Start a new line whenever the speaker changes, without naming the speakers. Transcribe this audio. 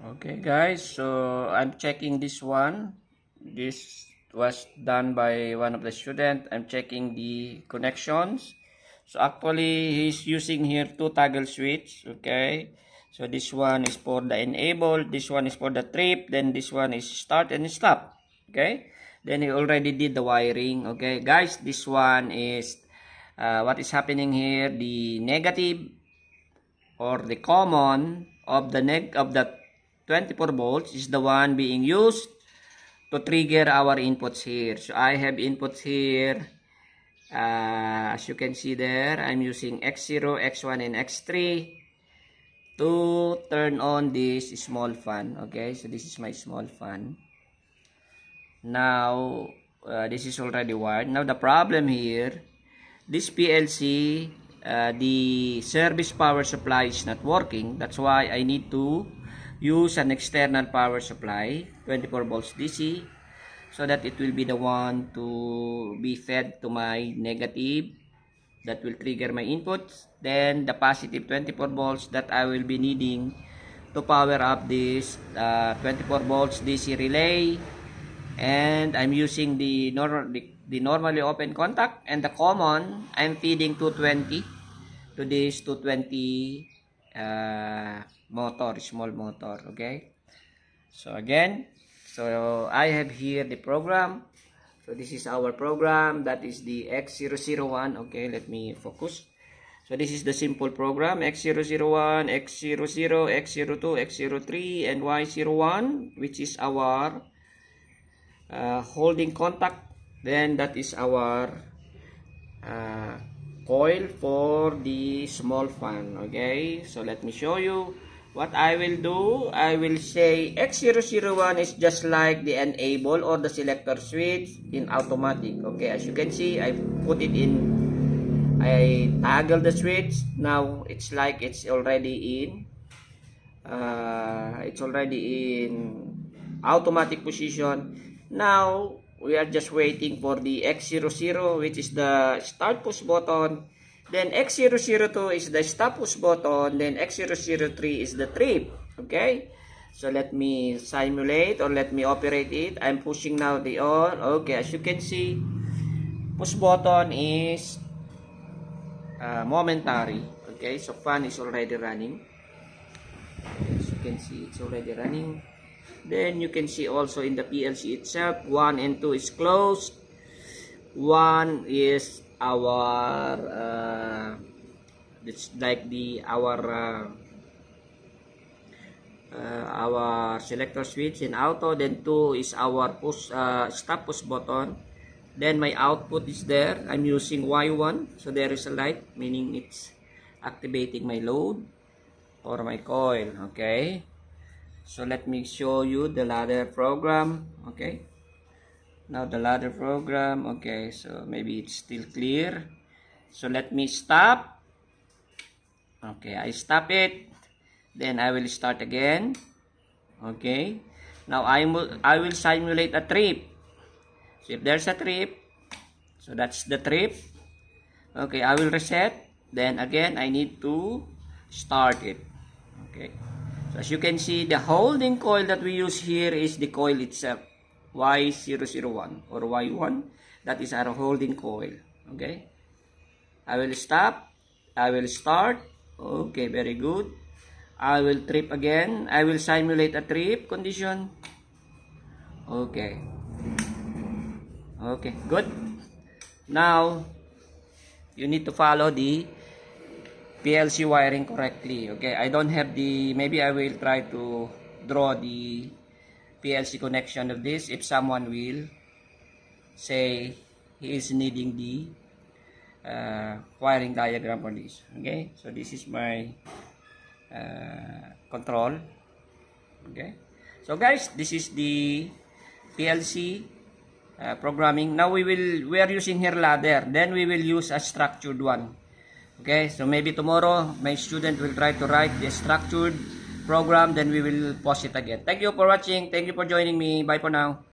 Okay guys, so I'm checking this one. This was done by one of the student. I'm checking the connections. So actually, he's using here two toggle switch. Okay. So this one is for the enable. This one is for the trip. Then this one is start and stop. Okay. Then he already did the wiring. Okay. Guys, this one is uh, what is happening here. The negative or the common of the neg of the 24 volts is the one being used to trigger our inputs here. So I have inputs here. Uh, as you can see there, I'm using X0, X1, and X3 to turn on this small fan. Okay, so this is my small fan. Now, uh, this is already wired. Now, the problem here, this PLC, uh, the service power supply is not working. That's why I need to use an external power supply 24 volts DC so that it will be the one to be fed to my negative that will trigger my inputs then the positive 24 volts that I will be needing to power up this uh, 24 volts DC relay. And I'm using the, nor the, the normally open contact and the common I'm feeding 220 to this 220 uh, motor, small motor, okay? So again, so I have here the program. So this is our program, that is the X001, okay? Let me focus. So this is the simple program, X001, X00, X02, X03, and Y01, which is our uh, holding contact. Then that is our uh, coil for the small fan, okay? So let me show you. What I will do, I will say X001 is just like the enable or the selector switch in automatic. Okay, as you can see, I put it in, I toggle the switch. Now, it's like it's already in, uh, it's already in automatic position. Now, we are just waiting for the X00, which is the start push button Then X002 is the stop push button. Then X003 is the trip. Okay? So let me simulate or let me operate it. I'm pushing now the on. Okay, as you can see, push button is uh, momentary. Okay, so fan is already running. As you can see, it's already running. Then you can see also in the PLC itself, 1 and 2 is closed. 1 is our uh, it's like the our uh, uh, our selector switch in auto then 2 is our push uh, stop push button. Then my output is there. I'm using Y1 so there is a light meaning it's activating my load or my coil okay? So let me show you the ladder program okay now the ladder program okay so maybe it's still clear. So let me stop. Okay I stop it. Then I will start again. Okay. Now I will I will simulate a trip. So if there's a trip so that's the trip. Okay I will reset. Then again I need to start it. Okay. So as you can see the holding coil that we use here is the coil itself Y001 or Y1 that is our holding coil okay? I will stop I will start okay very good. I will trip again I will simulate a trip condition okay. Okay good. Now you need to follow the PLC wiring correctly okay? I don't have the maybe I will try to draw the PLC connection of this if someone will say he is needing the uh, wiring diagram for this. Okay? So this is my uh, control. Okay? So guys this is the PLC uh, programming. Now we will we are using here ladder. Then we will use a structured one. Okay? So maybe tomorrow my student will try to write the structured program, then we will post it again. Thank you for watching. Thank you for joining me. Bye for now.